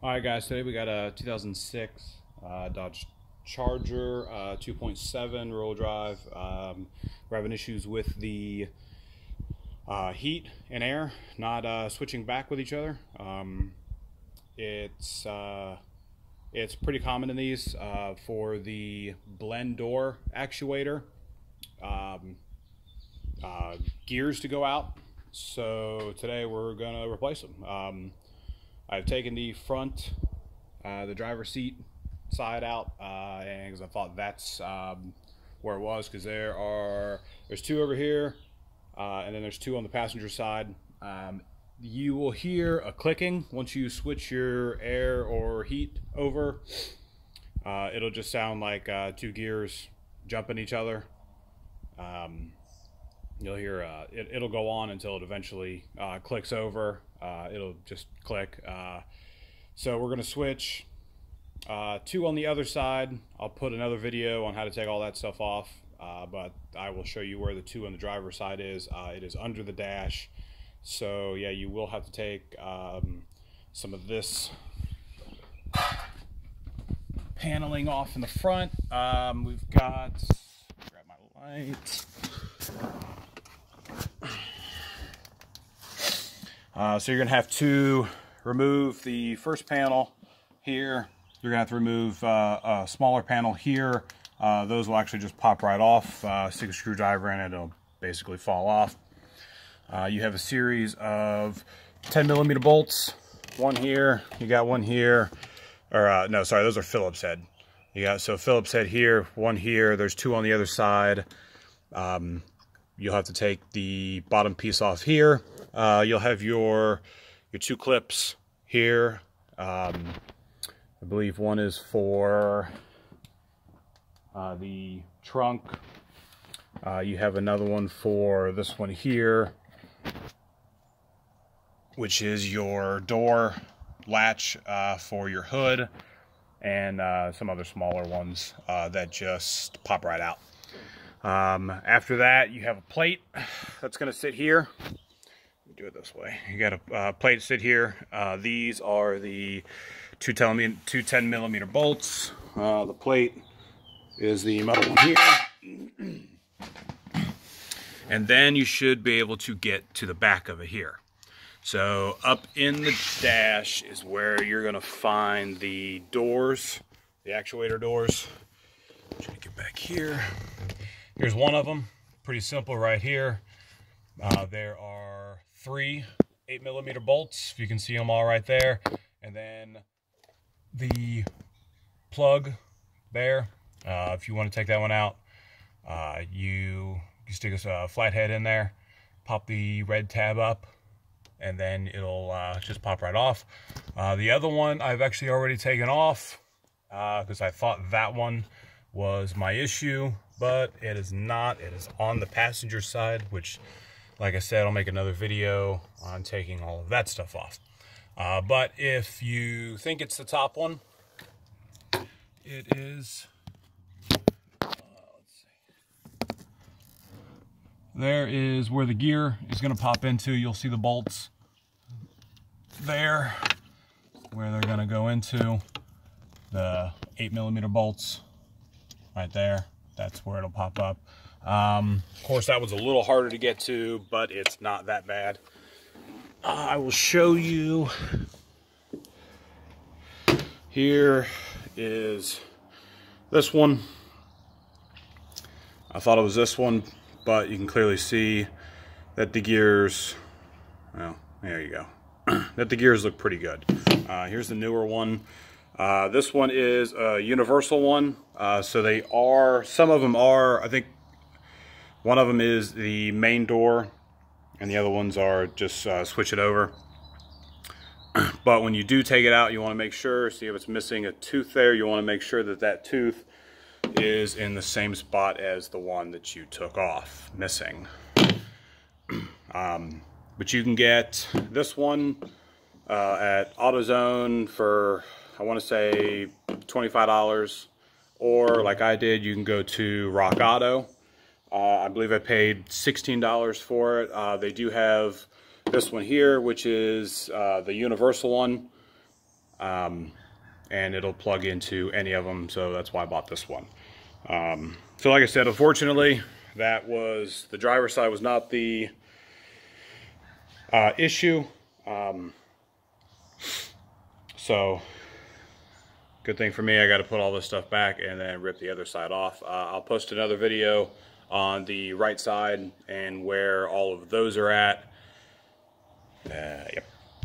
All right, guys. Today we got a 2006 uh, Dodge Charger uh, 2.7 roll drive. Um, we're having issues with the uh, heat and air not uh, switching back with each other. Um, it's uh, it's pretty common in these uh, for the blend door actuator um, gears to go out. So today we're gonna replace them. I've taken the front, uh, the driver's seat side out, uh, and because I thought that's um, where it was, because there are there's two over here, uh, and then there's two on the passenger side. Um, you will hear a clicking once you switch your air or heat over. Uh, it'll just sound like uh, two gears jumping each other. Um, you'll hear uh, it, it'll go on until it eventually uh, clicks over uh, it'll just click. Uh, so we're going to switch uh, two on the other side. I'll put another video on how to take all that stuff off uh, but I will show you where the two on the driver's side is. Uh, it is under the dash. So yeah you will have to take um, some of this paneling off in the front. Um, we've got grab my light Uh, so you're to have to remove the first panel here. You're to have to remove uh, a smaller panel here. Uh, those will actually just pop right off. Uh, stick a screwdriver in it, it'll basically fall off. Uh, you have a series of 10 millimeter bolts. One here, you got one here, or uh, no, sorry, those are Phillips head. You got, so Phillips head here, one here, there's two on the other side. Um, you'll have to take the bottom piece off here uh, you'll have your your two clips here. Um, I believe one is for uh, the trunk. Uh, you have another one for this one here, which is your door latch uh, for your hood, and uh, some other smaller ones uh, that just pop right out. Um, after that, you have a plate that's going to sit here do it this way. You got a uh, plate sit here. Uh, these are the 210 millimeter bolts. Uh, the plate is the metal one here. and then you should be able to get to the back of it here. So up in the dash is where you're gonna find the doors, the actuator doors. Try to get back here. Here's one of them, pretty simple right here. Uh, there are three eight millimeter bolts. If you can see them all right there. And then the plug there, uh, if you want to take that one out, uh, you, you stick a uh, flathead in there, pop the red tab up, and then it'll uh, just pop right off. Uh, the other one I've actually already taken off because I thought that one was my issue, but it is not. It is on the passenger side, which like I said, I'll make another video on taking all of that stuff off. Uh, but if you think it's the top one, it is, uh, there is where the gear is going to pop into. You'll see the bolts there, where they're going to go into. The 8 millimeter bolts right there. That's where it'll pop up. Um, of course, that was a little harder to get to, but it's not that bad. Uh, I will show you. Here is this one. I thought it was this one, but you can clearly see that the gears, well, there you go, that the gears look pretty good. Uh, here's the newer one. Uh, this one is a universal one, uh, so they are, some of them are, I think one of them is the main door, and the other ones are just uh, switch it over. but when you do take it out, you want to make sure, see if it's missing a tooth there, you want to make sure that that tooth is in the same spot as the one that you took off, missing. um, but you can get this one uh, at AutoZone for, I want to say $25, or like I did, you can go to Rock Auto uh, I believe I paid $16 for it. Uh, they do have this one here, which is uh, the universal one. um, and it'll plug into any of them. So that's why I bought this one. Um, so like I said, unfortunately, that was the driver's side was not the uh, issue. Um, so good thing for me, I got to put all this stuff back and then rip the other side off. Uh, I'll post another video on the right side and where all of those are at. Uh, yep.